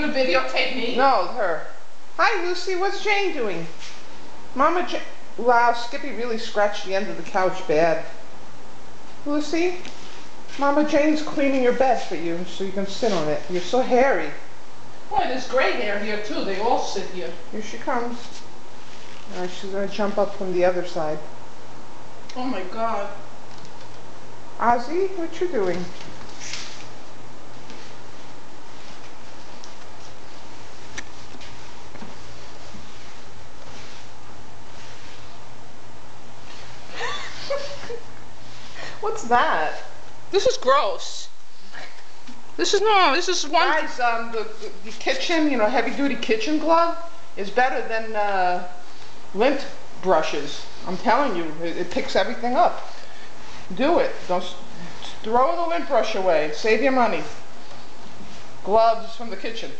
gonna videotape me? No, her. Hi, Lucy. What's Jane doing? Mama Jane. Wow, Skippy really scratched the end of the couch bad. Lucy, Mama Jane's cleaning your bed for you so you can sit on it. You're so hairy. Boy, there's gray hair here too. They all sit here. Here she comes. All right, she's gonna jump up from the other side. Oh my God. Ozzy, what you doing? What's that? This is gross. This is no. This is one. Guys, um, the, the, the kitchen, you know, heavy-duty kitchen glove is better than uh, lint brushes. I'm telling you, it, it picks everything up. Do it. Don't throw the lint brush away. Save your money. Gloves from the kitchen.